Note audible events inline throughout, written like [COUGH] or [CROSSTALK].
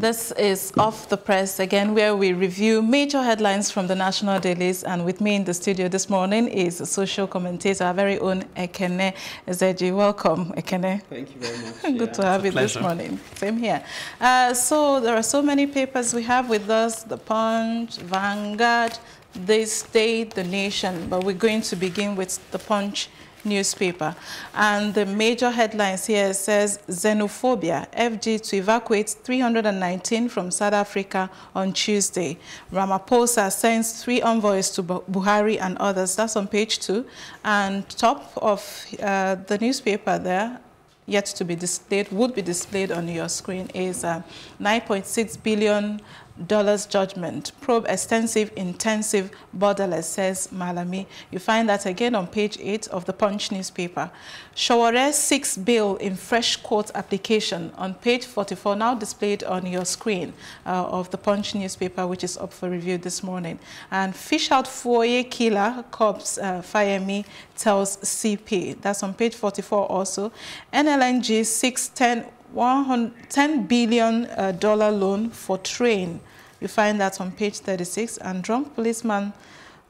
This is Off the Press, again, where we review major headlines from the national dailies. And with me in the studio this morning is a social commentator, our very own Ekene Ezeji. Welcome, Ekene. Thank you very much. [LAUGHS] Good yeah, to have you this morning. Same here. Uh, so there are so many papers we have with us, The Punch, Vanguard, The State, The Nation. But we're going to begin with The Punch newspaper. And the major headlines here says xenophobia, FG to evacuate 319 from South Africa on Tuesday. Ramaphosa sends three envoys to Buhari and others. That's on page two. And top of uh, the newspaper there, yet to be displayed, would be displayed on your screen, is uh, 9.6 billion dollars judgment. Probe extensive, intensive, borderless, says Malami. You find that again on page 8 of the Punch newspaper. Sowore 6 bill in fresh court application on page 44, now displayed on your screen uh, of the Punch newspaper, which is up for review this morning. And fish out foyer killer, cops uh, Fayemi tells CP. That's on page 44 also. NLNG 610 $10 billion uh, loan for train you find that on page 36. And drunk policeman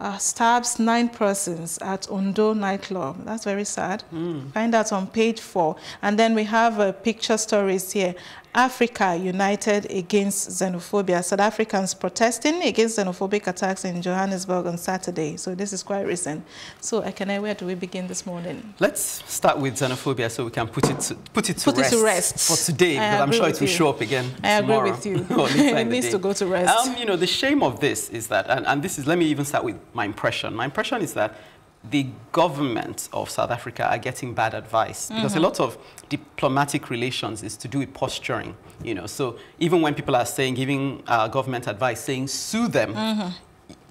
uh, stabs nine persons at Ondo nightclub. That's very sad. Mm. Find that on page four. And then we have uh, picture stories here. Africa united against xenophobia. South Africans protesting against xenophobic attacks in Johannesburg on Saturday. So this is quite recent. So, Ekene, where do we begin this morning? Let's start with xenophobia so we can put it to, put it to, put rest, it to rest for today, because I'm sure it will you. show up again I tomorrow. agree with you. [LAUGHS] [LAUGHS] it needs to go to rest. Um, you know, the shame of this is that, and, and this is, let me even start with my impression. My impression is that the government of South Africa are getting bad advice mm -hmm. because a lot of diplomatic relations is to do with posturing, you know. So even when people are saying, giving uh, government advice, saying sue them, mm -hmm.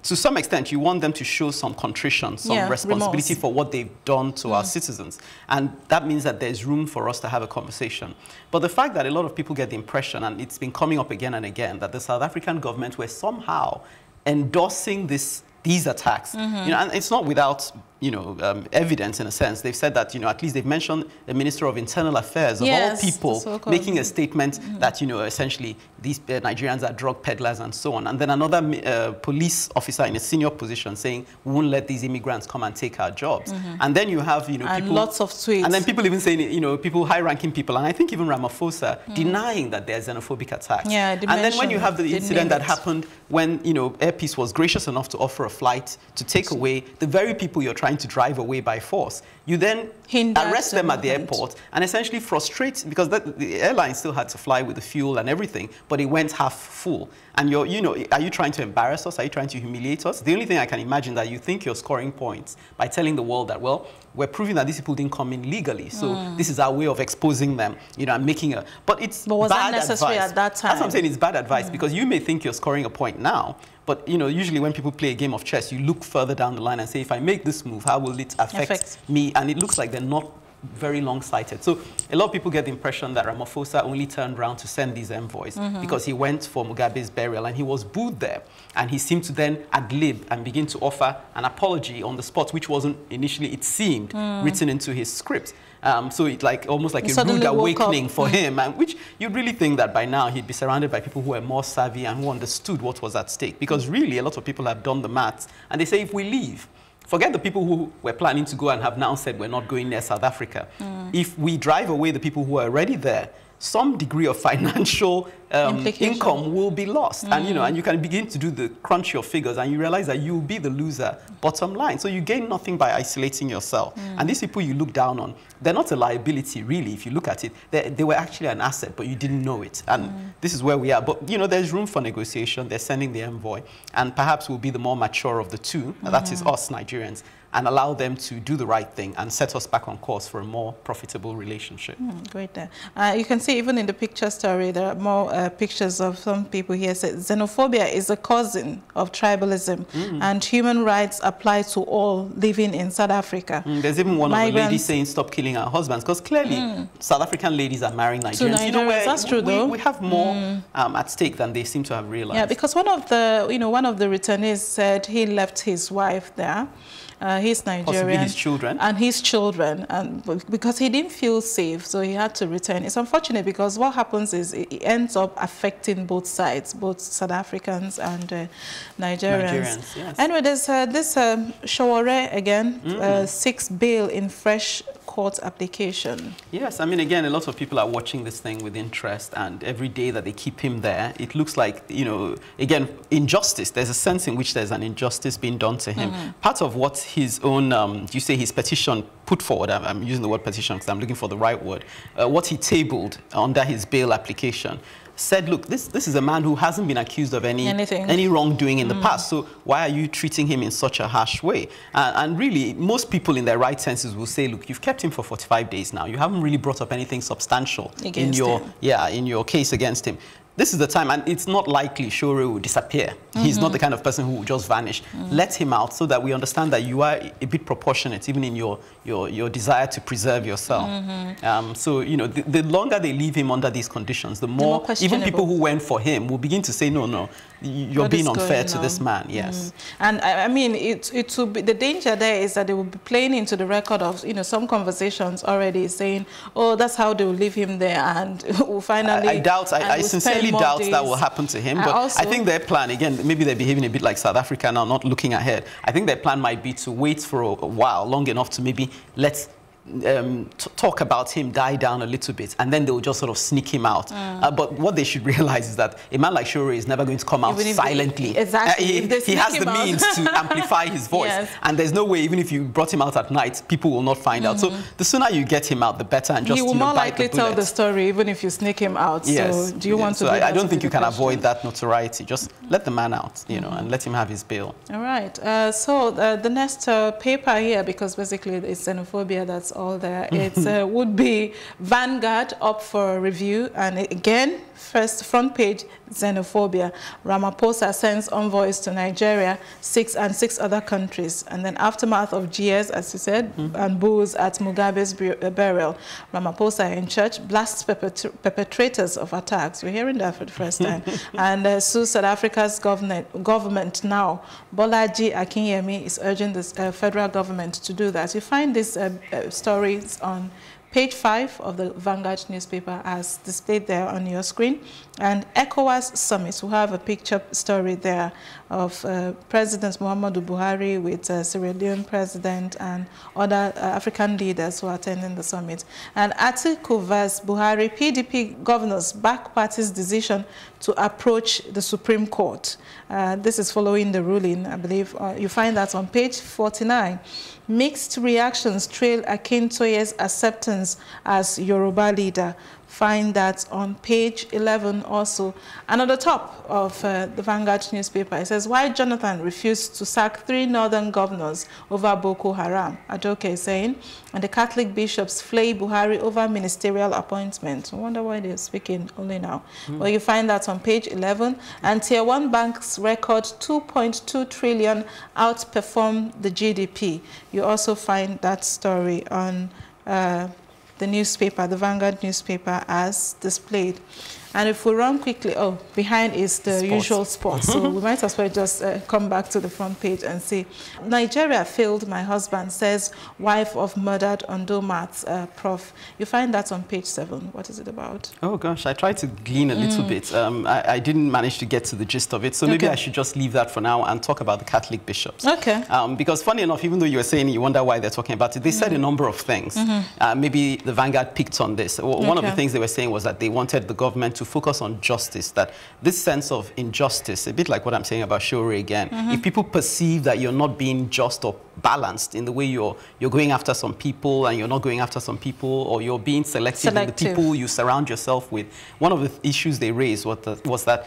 to some extent, you want them to show some contrition, some yeah, responsibility remorse. for what they've done to mm. our citizens. And that means that there's room for us to have a conversation. But the fact that a lot of people get the impression, and it's been coming up again and again, that the South African government were somehow endorsing this these attacks. Mm -hmm. You know, and it's not without you know, um, evidence in a sense. They've said that, you know, at least they've mentioned the Minister of Internal Affairs, of yes, all people, so making a statement mm -hmm. that, you know, essentially these uh, Nigerians are drug peddlers and so on. And then another uh, police officer in a senior position saying, we won't let these immigrants come and take our jobs. Mm -hmm. And then you have, you know, and people... lots of tweets. And then people even saying, you know, people, high-ranking people, and I think even Ramaphosa, mm. denying that there's xenophobic attacks. Yeah, And then when you have the incident that happened when, you know, Air Peace was gracious enough to offer a flight to take away the very people you're trying to drive away by force. You then Hinder arrest them at the airport and essentially frustrate, because that, the airline still had to fly with the fuel and everything, but it went half full. And you're, you know, are you trying to embarrass us? Are you trying to humiliate us? The only thing I can imagine that you think you're scoring points by telling the world that, well, we're proving that these people didn't come in legally. So mm. this is our way of exposing them, you know, and making a, but it's but was bad that necessary advice. at that time? That's what I'm saying, it's bad advice mm. because you may think you're scoring a point now, but you know, usually when people play a game of chess, you look further down the line and say, if I make this move, how will it affect, affect. me? And it looks like they're not very long-sighted. So a lot of people get the impression that Ramaphosa only turned around to send these envoys mm -hmm. because he went for Mugabe's burial and he was booed there. And he seemed to then ad-lib and begin to offer an apology on the spot, which wasn't initially, it seemed, mm. written into his script. Um, so it's like almost like he a rude awakening for mm. [LAUGHS] him, and which you'd really think that by now he'd be surrounded by people who were more savvy and who understood what was at stake. Because really, a lot of people have done the maths, and they say if we leave, Forget the people who were planning to go and have now said we're not going near South Africa. Mm. If we drive away the people who are already there, some degree of financial um, income will be lost. Mm. And, you know, and you can begin to do the crunch your figures and you realize that you'll be the loser bottom line. So you gain nothing by isolating yourself. Mm. And these people you look down on, they're not a liability, really, if you look at it. They, they were actually an asset, but you didn't know it. And mm. this is where we are. But, you know, there's room for negotiation. They're sending the envoy. And perhaps we'll be the more mature of the two. That is us, Nigerians and allow them to do the right thing and set us back on course for a more profitable relationship. Mm, great. Uh, you can see even in the picture story, there are more uh, pictures of some people here say xenophobia is a cousin of tribalism mm. and human rights apply to all living in South Africa. Mm, there's even one Migrants. of the ladies saying stop killing our husbands because clearly mm. South African ladies are marrying Nigerians. Nigerians. You know, That's true we, though. We have more mm. um, at stake than they seem to have realized. Yeah, because one of the, you know, one of the returnees said he left his wife there uh, his Nigerian. Possibly his children. And his children, and because he didn't feel safe, so he had to return. It's unfortunate because what happens is it ends up affecting both sides, both South Africans and uh, Nigerians. Nigerians yes. Anyway, there's uh, this um, Sowore again, mm six bail in fresh court application. Yes, I mean, again, a lot of people are watching this thing with interest, and every day that they keep him there, it looks like, you know, again, injustice. There's a sense in which there's an injustice being done to him. Mm -hmm. Part of what his own, um, you say his petition put forward, I'm, I'm using the word petition because I'm looking for the right word, uh, what he tabled under his bail application said, look, this, this is a man who hasn't been accused of any, Anything. any wrongdoing in mm. the past. So why are you treating him in such a harsh way? Uh, and really, most people in their right senses will say, look, you've kept him for 45 days now. You haven't really brought up anything substantial against in your, him. yeah, in your case against him this is the time, and it's not likely Sowore will disappear. Mm -hmm. He's not mm-hmm. the kind of person who will just vanish. Mm -hmm. Let him out so that we understand that you are a bit proportionate, even in your your, your desire to preserve yourself. Mm -hmm. um, so, you know, the, the, longer they leave him under these conditions, the more, the more even people who went for him will begin to say, no, no, you're being unfair to this man, yes. Mm. And I, I, mean, it, it will be, the danger there is that they will be playing into the record of, you know, some conversations already saying, oh, that's how they will leave him there and [LAUGHS] we'll finally... I, I doubt, I, I sincerely doubt days. that will happen to him. But also, I think their plan, again, maybe they're behaving a bit like South Africa now, not looking ahead. I think their plan might be to wait for a while, long enough to maybe let um, talk about him die down a little bit, and then they'll just sort of sneak him out. Mm. Uh, but what they should [LAUGHS] realize is that a man like Sowore is never going to come out silently. They, exactly. Uh, he, he has the out. means to [LAUGHS] amplify his voice, yes. and there's no way, even if you brought him out at night, people will not find mm -hmm. out. So mm-hmm. the sooner you get him out, the better, and just he will you know, more likely the tell the story, even if you sneak him out. Yes. So do you want to? So I, I, don't think you can question? avoid that notoriety. Just let the man out, you know, and let him have his bail. All right. Uh, so uh, the next uh, paper here, because basically it's xenophobia that's all there. [LAUGHS] It's uh, would be Vanguard up for review. And again, first front page, xenophobia. Ramaphosa sends envoys to Nigeria, six and six other countries. And then aftermath of GS, as you said, mm and bulls at Mugabe's uh, burial. Ramaphosa in church blasts perpetrators of attacks. We're hearing that for the first time. [LAUGHS] and uh, sues South Africa's government, government now. Bolaji Akinyemi is urging the uh, federal government to do that. You find these uh, uh stories on Page 5 of the Vanguard newspaper as displayed there on your screen. And ECOWAS Summit, we have a picture story there of uh, President Muhammadu Buhari with uh, Sierra Leone President and other uh, African leaders who are attending the summit. And Atiku vs. Buhari, PDP governors back party's decision to approach the Supreme Court. Uh, this is following the ruling, I believe. Uh, you find that on page 49. Mixed reactions trail Akintoye's acceptance as Yoruba leader find that on page 11 also. And on the top of uh, the Vanguard newspaper, it says, why Jonathan refused to sack three northern governors over Boko Haram. Adoke is saying, and the Catholic bishops flay Buhari over ministerial appointment. I wonder why they're speaking only now. Mm. Well, you find that on page 11. And Tier 1 banks record 2.2 trillion outperform the GDP. You also find that story on uh, the newspaper, the Vanguard newspaper, as displayed. And if we run quickly, oh, behind is the sports. usual sports. so we might as well just uh, come back to the front page and see. Nigeria failed my husband, says wife of murdered Ondo Maths uh, prof. You find that on page seven. What is it about? Oh, gosh, I tried to glean a little mm. bit. Um, I, I, didn't manage to get to the gist of it. So maybe okay. I should just leave that for now and talk about the Catholic bishops. Okay. Um, because funny enough, even though you were saying you wonder why they're talking about it, they mm. said a number of things. Mm -hmm. uh, maybe the Vanguard picked on this. One okay. of the things they were saying was that they wanted the government to focus on justice, that this sense of injustice, a bit like what I'm saying about Sowore again, mm -hmm. if people perceive that you're not being just or balanced in the way you're, you're going after some people and you're not going after some people, or you're being selective, selective. in the people you surround yourself with, one of the issues they raised was, the, was that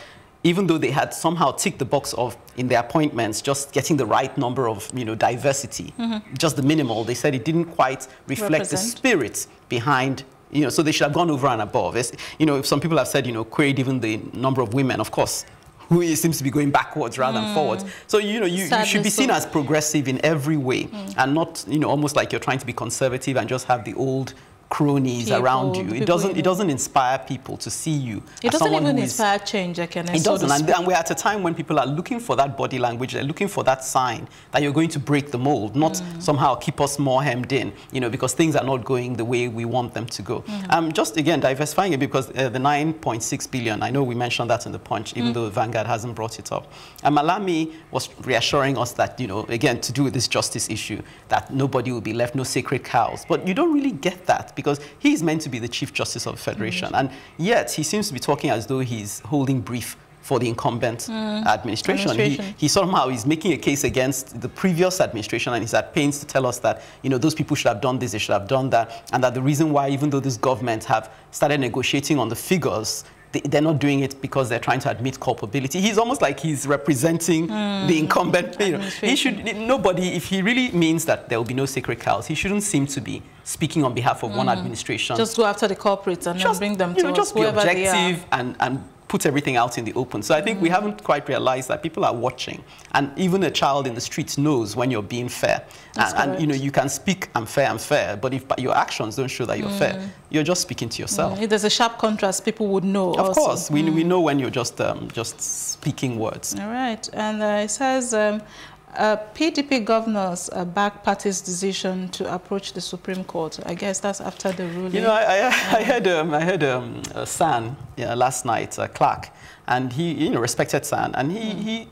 even though they had somehow ticked the box of in their appointments just getting the right number of you know diversity mm -hmm. just the minimal they said it didn't quite reflect Represent. the spirit behind you know, so they should have gone over and above. It's, you know, some people have said, you know, queried even the number of women, of course, who seems to be going backwards rather mm. than forwards. So, you know, you, you, should be seen as progressive in every way mm. and not, you know, almost like you're trying to be conservative and just have the old cronies people, around you. It doesn't, it doesn't inspire people to see you. It doesn't even inspire change, I can It doesn't. And, and, we're at a time when people are looking for that body language, they're looking for that sign that you're going to break the mold, not mm. somehow keep us more hemmed in, you know, because things are not going the way we want them to go. Mm. Um, just again, diversifying it because uh, the 9.6 billion, I know we mentioned that in the punch, even mm. though Vanguard hasn't brought it up. And Malami was reassuring us that, you know, again, to do with this justice issue, that nobody will be left, no sacred cows. But you don't really get that because he's meant to be the Chief Justice of the Federation. Mm. And yet he seems to be talking as though he's holding brief for the incumbent mm. administration. administration. He, he, somehow is making a case against the previous administration and he's at pains to tell us that, you know, those people should have done this, they should have done that, and that the reason why, even though this government have started negotiating on the figures, they're not doing it because they're trying to admit culpability. He's almost like he's representing mm. the incumbent. You know, he should nobody. If he really means that there will be no sacred cows, he shouldn't seem to be speaking on behalf of mm. one administration. Just go after the culprits and just, bring them to you know, just be objective and and put everything out in the open. So I think mm. we haven't quite realized that people are watching. And even a child in the streets knows when you're being fair. And, and, you know, you can speak, I'm fair, I'm fair, but if your actions don't show that you're mm. fair, you're just speaking to yourself. Mm. If there's a sharp contrast, people would know Of also. course, we, we mm. know when you're just, um, just speaking words. All right, and uh, it says, um, uh, PDP governors uh, back party's decision to approach the Supreme Court. I guess that's after the ruling. You know, I, I, I heard, um, I heard um, uh, SAN yeah, last night, uh, Clark, and he, you know, respected SAN, and he, mm. he,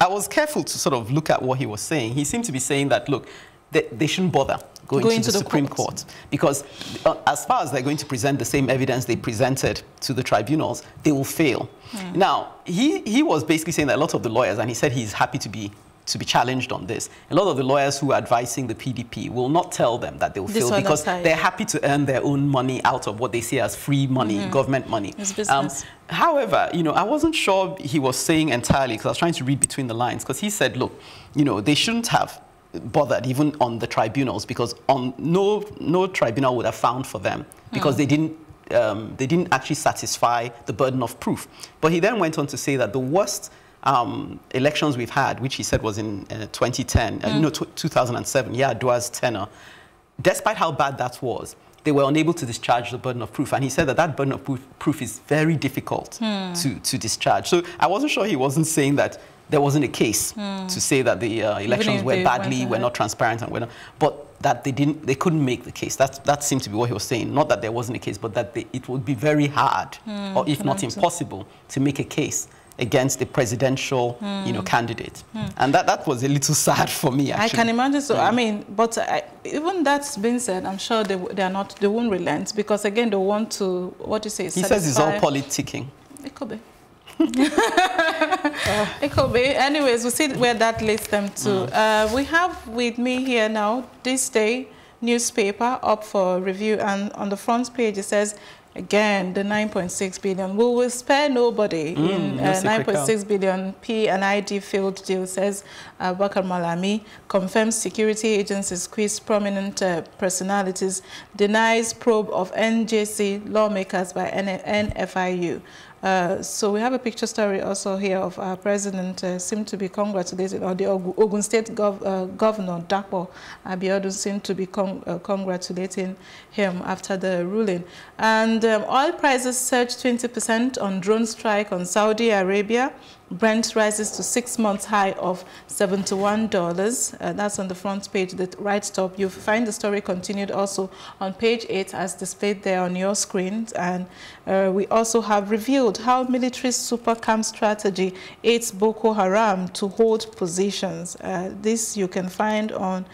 I was careful to sort of look at what he was saying. He seemed to be saying that, look, they, they shouldn't bother going, going to, the, the Supreme Court. because uh, as far as they're going to present the same evidence they presented to the tribunals, they will fail. Mm. Now, he, he was basically saying that a lot of the lawyers, and he said he's happy to be to be challenged on this. A lot of the lawyers who are advising the PDP will not tell them that they will fail because side. they're happy to earn their own money out of what they see as free money, mm -hmm. government money. It's business. Um, however, you know, I wasn't sure he was saying entirely because I was trying to read between the lines because he said, look, you know, they shouldn't have bothered even on the tribunals because on no no tribunal would have found for them because mm. they didn't um, they didn't actually satisfy the burden of proof. But he then went on to say that the worst um, elections we've had, which he said was in uh, 2010, mm. uh, no, 2007, yeah, Dua's tenure, despite how bad that was, they were unable to discharge the burden of proof. And he said that that burden of proof, proof is very difficult mm. to, to discharge. So I wasn't sure he wasn't saying that there wasn't a case mm. to say that the uh, elections were badly, were not transparent, and were not, but that they didn't, they couldn't make the case. That that seemed to be what he was saying. Not that there wasn't a case, but that they, it would be very hard, mm. or if not impossible, to make a case against a presidential, mm. you know, hmm. candidate. Mm. And that, that was a little [LAUGHS] sad for me, actually. I can imagine so. I mean, but I, even that's been said, I'm sure they, they are not, they won't relent because, again, they want to, what do you say, He satisfy. says it's all politicking. It could be. [LAUGHS] It could be. Anyways, we'll see where that leads them to. Mm. Uh, we have with me here now, this day, newspaper up for review and on the front page it says Again, the 9.6 billion. We will spare nobody mm, in uh, 9.6 billion P and ID field deal, says uh, Bakar Malami, confirms security agencies squeeze prominent uh, personalities, denies probe of NJC lawmakers by N NFIU. Uh, so we have a picture story also here of our president uh, seemed to be congratulated, or the Ogun State gov uh, Governor Dapo Abiodun seemed to be con uh, congratulating him after the ruling. And um, oil prices surged 20% on drone strike on Saudi Arabia. Brent rises to six months high of $71. Uh, that's on the front page, the right top. You'll find the story continued also on page 8 as displayed there on your screen. And uh, we also have revealed how military super camp strategy aids Boko Haram to hold positions. Uh, this you can find on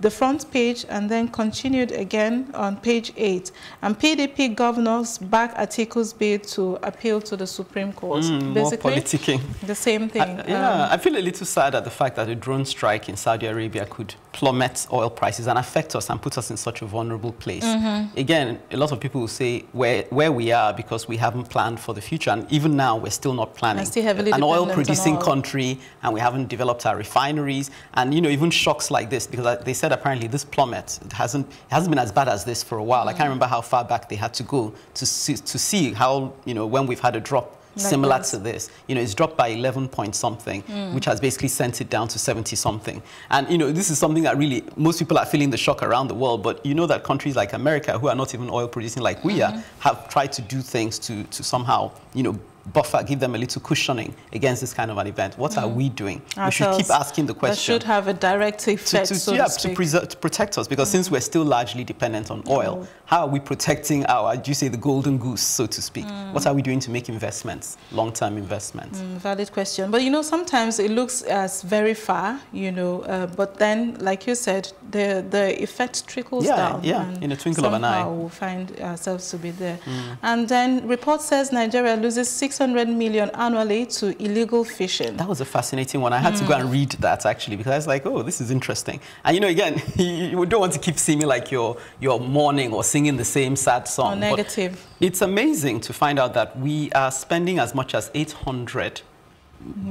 the front page and then continued again on page 8. And PDP governors back Atiku's bid to appeal to the Supreme Court. Mm, Basically, more politicking. The same thing. I, yeah, um, I feel a little sad at the fact that a drone strike in Saudi Arabia could plummet oil prices and affect us and put us in such a vulnerable place. Mm -hmm. Again, a lot of people will say where, where we are because we haven't planned for the future. And even now, we're still not planning. Still heavily An oil-producing country, and we haven't developed our refineries. And, you know, even shocks like this, because they said said apparently this plummet it hasn't, it hasn't been as bad as this for a while. Mm. I can't mm. remember how far back they had to go to see, to see how, you know, when we've had a drop like similar this. to this. You know, it's dropped by 11 point something, mm. which has basically sent it down to 70 something. And, you know, this is something that really, most people are feeling the shock around the world, but you know that countries like America, who are not even oil producing like we mm -hmm. are, mm-hmm. have tried to do things to, to somehow, you know, buffer, give them a little cushioning against this kind of an event. What mm. are we doing? Ourselves, we should keep asking the question. That should have a direct effect, to, to, so yeah, to, to, to, protect us, because mm. since we're still largely dependent on oil, mm. how are we protecting our, do you say, the golden goose, so to speak? Mm. What are we doing to make investments, long-term investments? Mm, valid question. But, you know, sometimes it looks as very far, you know, uh, but then, like you said, the, the effect trickles yeah, down. Yeah, in a twinkle of an eye. we'll find ourselves to be there. Mm. And then report says Nigeria loses 600 million annually to illegal fishing. That was a fascinating one. I had mm. to go and read that actually because I was like, oh, this is interesting. And you know, again, [LAUGHS] you don't want to keep seeming like you're, you're mourning or singing the same sad song. Or negative. It's amazing to find out that we are spending as much as 800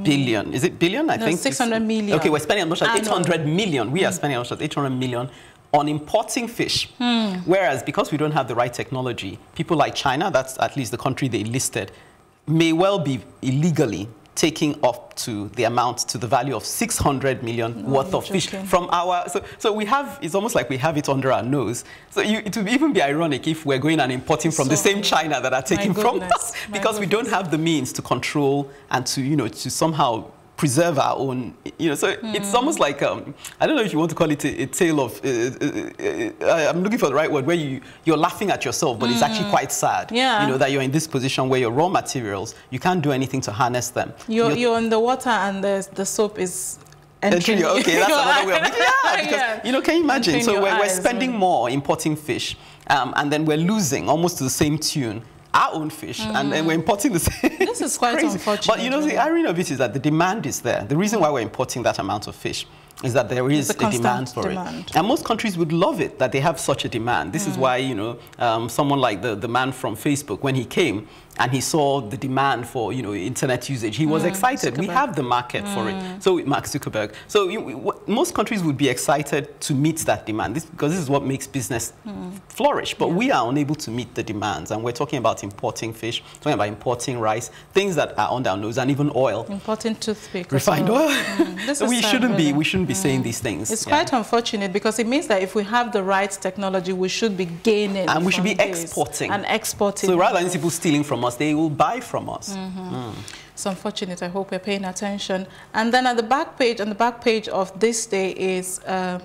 billion. Is it billion? I no, think 600 million. Okay, we're spending as much as 800 million. We are hmm. spending as much as 800 million on importing fish. Hmm. Whereas because we don't have the right technology, people like China, that's at least the country they listed, may well be illegally taking up to the amount to the value of 600 million no, worth of joking. fish from our so so we have it's almost like we have it under our nose so you, it would even be ironic if we're going and importing from so, the same china that are taking from us because we don't have the means to control and to you know to somehow preserve our own, you know, so mm. it's hmm. almost like, um, I don't know if you want to call it a, a tale of, uh, uh, uh, I'm looking for the right word, where you, you're laughing at yourself, but mm. it's actually hmm. quite sad, yeah. you know, that you're in this position where your raw materials, you can't do anything to harness them. You're, you're, you're in the water and the, the soap is entering Okay, [LAUGHS] that's another way of looking Yeah, [LAUGHS] because, yeah. you know, can you imagine? so we're, we're spending more importing fish, um, and then we're losing almost to the same tune our own fish mm. and then we're importing the same. This is quite [LAUGHS] crazy. unfortunate. But you know, the irony of it is that the demand is there. The reason why we're importing that amount of fish is that there is a, a, demand for demand. it. And most countries would love it that they have such a demand. This mm. is why, you know, um, someone like the, the man from Facebook, when he came, and he saw the demand for you know internet usage. He was mm, excited. Zuckerberg. We have the market mm. for it. Mm. So Mark Zuckerberg. So you, most countries would be excited to meet that demand this, because this is what makes business mm. flourish. But yeah. we are unable to meet the demands, and we're talking about importing fish, talking about importing rice, things that are on our nose, and even oil. Importing toothpick. Refined well. oil. We shouldn't really. be. We shouldn't be saying mm. these things. It's yeah. quite unfortunate because it means that if we have the right technology, we should be gaining. And we should be exporting. And exporting. So rather than people stealing from us, they will buy from us. Mm -hmm. mm. It's unfortunate. I hope you're paying attention. And then at the back page, on the back page of this day is uh,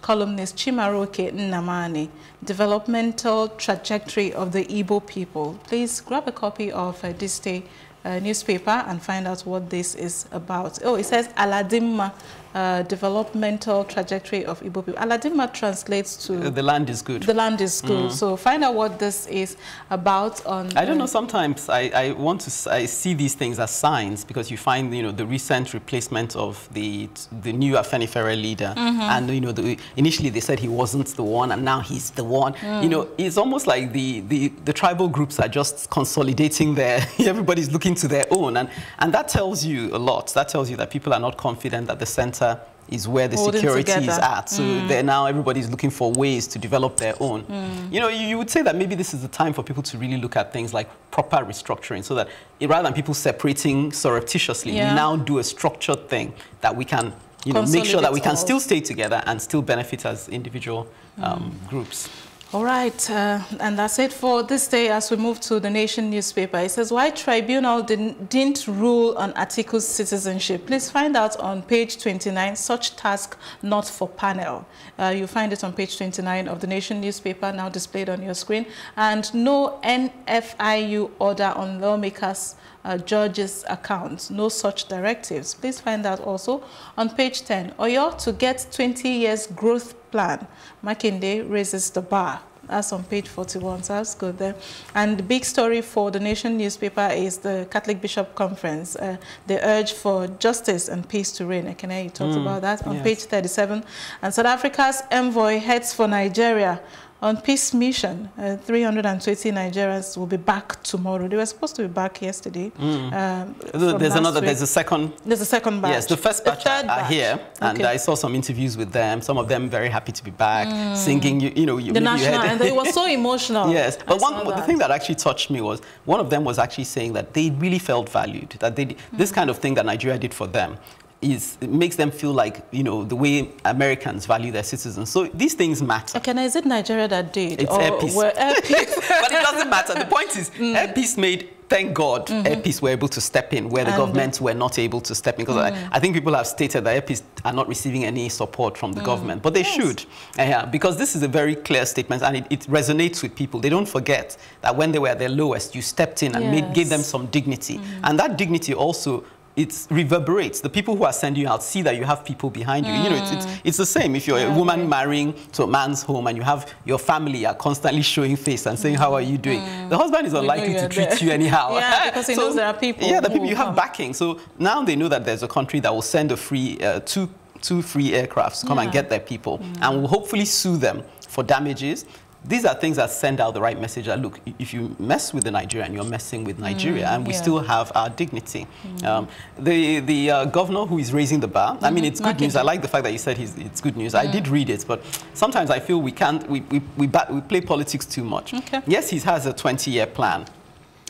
columnist Chimaroke Nnamani, Developmental Trajectory of the Igbo People. Please grab a copy of uh, this day uh, newspaper and find out what this is about. Oh, it says Aladimma, uh, developmental trajectory of Igbo people. Aladima translates to... Uh, the land is good. The land is good. Mm. So find out what this is about on... I don't know, sometimes I, I want to I see these things as signs because you find, you know, the recent replacement of the the new Afenifere leader mm -hmm. and, you know, the, initially they said he wasn't the one and now he's the one. Mm. You know, it's almost like the, the, the tribal groups are just consolidating there. [LAUGHS] everybody's looking to their own and, and that tells you a lot. That tells you that people are not confident that the center is where the Holding security together. is at. So mm. now everybody's looking for ways to develop their own. Mm. You know, you, you, would say that maybe this is the time for people to really look at things like proper restructuring so that rather than people separating surreptitiously, yeah. we now do a structured thing that we can, you know, make sure that we can all. still stay together and still benefit as individual um, mm. groups. All right, uh, and that's it for this day as we move to the Nation newspaper. It says, why tribunal didn't, didn't rule on Atiku's citizenship. Please find out on page 29, such task not for panel. Uh, you find it on page 29 of the Nation newspaper, now displayed on your screen. And no NFIU order on lawmakers' uh, judges' accounts. No such directives. Please find out also on page 10. Oyo to get 20 years growth plan. Makinde raises the bar. That's on page 41, so that's good there. And the big story for the Nation newspaper is the Catholic Bishop Conference, uh, the urge for justice and peace to reign. talked mm, about that on yes. page 37. And South Africa's envoy heads for Nigeria on peace mission. Uh, 320 Nigerians will be back tomorrow. They were supposed to be back yesterday. Mm. Um, there's another, week. there's a second. There's a second batch. Yes, the first batch are, batch. here, and okay. I saw some interviews with them. Some of them very happy to be back, mm. singing. You, you know, the national, and it was so [LAUGHS] emotional. yes, but one, the thing that actually touched me was one of them was actually saying that they really felt valued. That they, mm. this kind of thing that Nigeria did for them is it makes them feel like you know the way Americans value their citizens. So these things matter. Okay, now is it Nigeria that did? It's Air [LAUGHS] Peace. but it doesn't matter. The point is, mm. Air Peace made. Thank God, mm -hmm. Air Peace were able to step in where the and government were not able to step in. Because mm. I, I, think people have stated that Air Peace are not receiving any support from the mm. government, but they yes. should. Uh, yeah, because this is a very clear statement and it, it, resonates with people. They don't forget that when they were at their lowest, you stepped in and yes. made, gave them some dignity. Mm. And that dignity also it reverberates. The people who are sending you out see that you have people behind you. Mm. You know, it's, it's, mm. it's, the same. If you're a woman marrying to a man's home and you have your family are constantly showing face and saying, how are you doing? Mm. The husband is unlikely to treat you anyhow. [LAUGHS] yeah, because he [LAUGHS] so, knows there are people. Yeah, the people you have backing. So now they know that there's a country that will send a free, uh, two, two free aircrafts to come yeah. and get their people mm. and will hopefully sue them for damages these are things that send out the right message that, look, if you mess with the Nigerian, you're messing with Nigeria, mm, and we yeah. still have our dignity. Mm. Um, the the uh, governor who is raising the bar, I mean, it's good news. I like the fact that you said it's good news. I did read it, but sometimes I feel we can't, we, we, we, we play politics too much. Okay. Yes, he has a 20-year plan,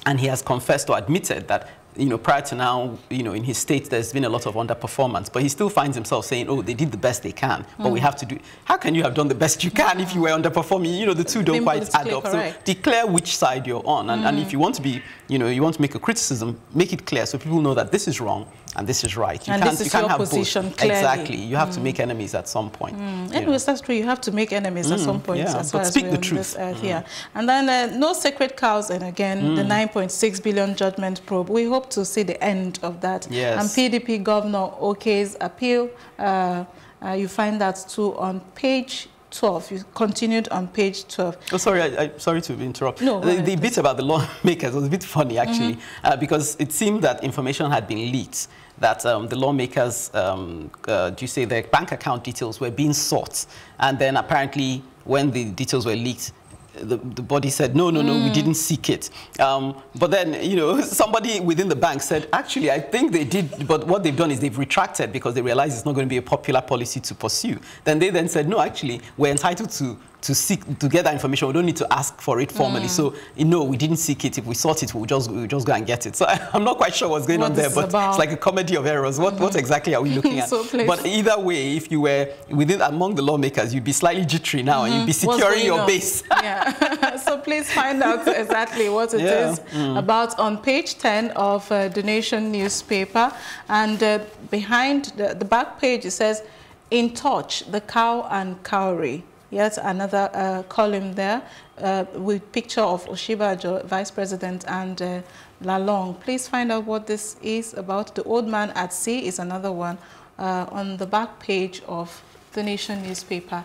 and he has confessed or admitted that you know, prior to now, you know, in his state, there's been a lot of underperformance, but he still finds himself saying, oh, they did the best they can, but mm. we have to do, how can you have done the best you can if you were underperforming? You know, the two don't quite add up. Correct. So declare which side you're on. And, mm. and if you want to be, you know, you want to make a criticism, make it clear so people know that this is wrong and this is right. You and can't, this is you can't your position, both. Clearly. Exactly. You have mm. to make enemies at some point. Mm. Anyways, that's true. You have to make enemies at some point. Yeah, as but speak the truth. Earth, mm. yeah. And then uh, no sacred cows, and again, the mm. 9.6 billion judgment probe. We hope to see the end of that. Yes. And PDP Governor Oke's appeal, uh, uh, you find that too on page 12. You continued on page 12. Oh, sorry, I, I, sorry to interrupt. No, the, the bit about the [LAUGHS] lawmakers was a bit funny, actually, mm -hmm. uh, because it seemed that information had been leaked that um, the lawmakers, um, uh, do you say their bank account details were being sought. And then apparently when the details were leaked, the, the body said, no, no, no, mm. we didn't seek it. Um, but then, you know, [LAUGHS] somebody within the bank said, actually, I think they did, but what they've done is they've retracted because they realize it's not going to be a popular policy to pursue. Then they then said, no, actually, we're entitled to to seek to get that information. We don't need to ask for it formally. Mm. So you know, we didn't seek it. If we sought it, we'll just we'll just go and get it. So [LAUGHS] I, am not quite sure what's going what on there, but about? it's like a comedy of errors. What mm -hmm. what mm-hmm. exactly are we looking [LAUGHS] at? so but either way, if you were within among the lawmakers, you'd be slightly jittery now, mm -hmm. and you'd be mm-hmm. securing your on? base. [LAUGHS] yeah. so please find out exactly what it yeah. is mm. about on page 10 of uh, the Nation newspaper, and uh, behind the, the back page it says, "In touch, the cow and cowrie." Yet another uh, column there uh, with picture of Osinbajo, Vice President, and uh, Lalong. Please find out what this is about. The Old Man at Sea is another one uh, on the back page of the Nation newspaper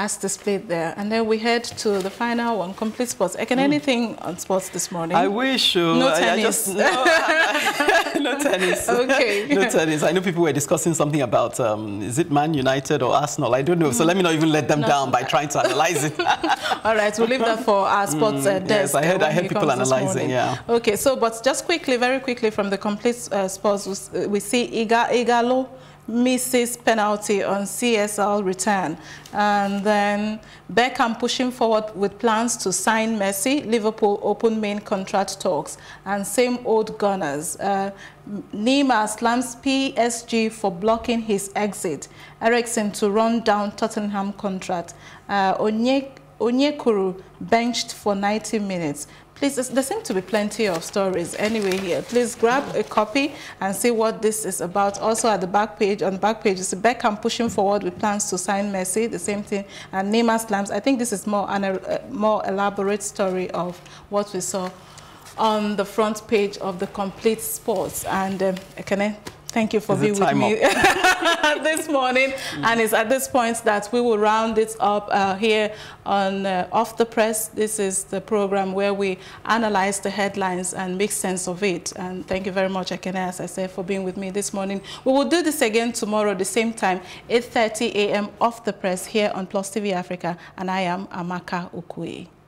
as displayed there. And then we head to the final one, complete sports. I can mm. anything on sports this morning? I wish. Uh, [LAUGHS] no tennis. I just, no, no, tennis. Okay. no tennis. I know people were discussing something about, um, is it Man United or Arsenal? I don't know. Mm. So let me not even let them no. down by trying to analyze it. [LAUGHS] All right. We'll leave that for our sports uh, mm, desk. Yes, I heard, I heard people analyzing, yeah. Okay. So, but just quickly, very quickly from the complete uh, sports, we see Iga, Ighalo misses penalty on CSL return. And then Beckham pushing forward with plans to sign Messi. Liverpool open main contract talks. And same old Gunners. Uh, Neymar slams PSG for blocking his exit. Eriksen to run down Tottenham contract. Uh, Onyekuru benched for 90 minutes. Please, there seem to be plenty of stories anyway here. Please grab a copy and see what this is about. Also at the back page, on the back page, it's Beckham pushing forward with plans to sign Messi, the same thing, and Neymar slams. I think this is more an, a uh, more elaborate story of what we saw on the front page of the complete sports. And um, Ekene, thank you for being with me. [LAUGHS] this morning. Mm. And it's at this point that we will round it up uh, here on uh, Off the Press. This is the program where we analyze the headlines and make sense of it. And thank you very much, Ekene, as I said, for being with me this morning. We will do this again tomorrow, the same time, 8.30 a.m. Off the Press here on Plus TV Africa. And I am Amaka Okoye.